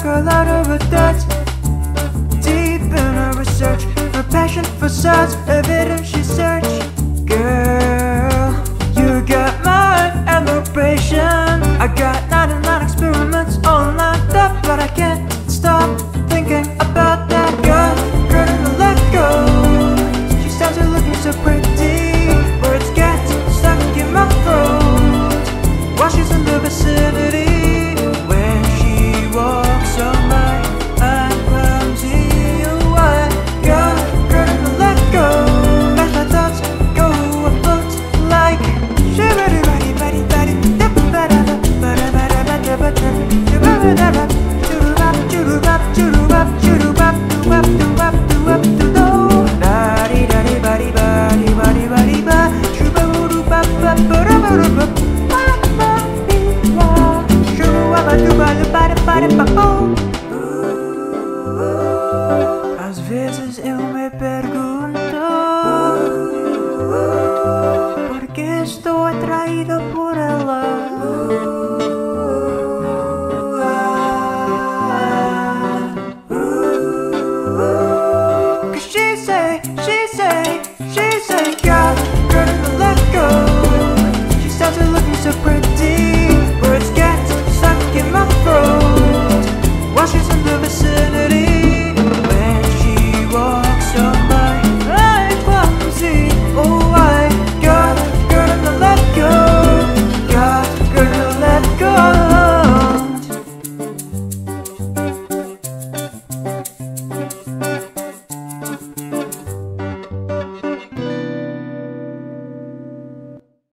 a lot of her thoughts. Deep in her research, her passion for sounds, evidence she searched. Às vezes eu me pergunto Por que estou atraído por ela?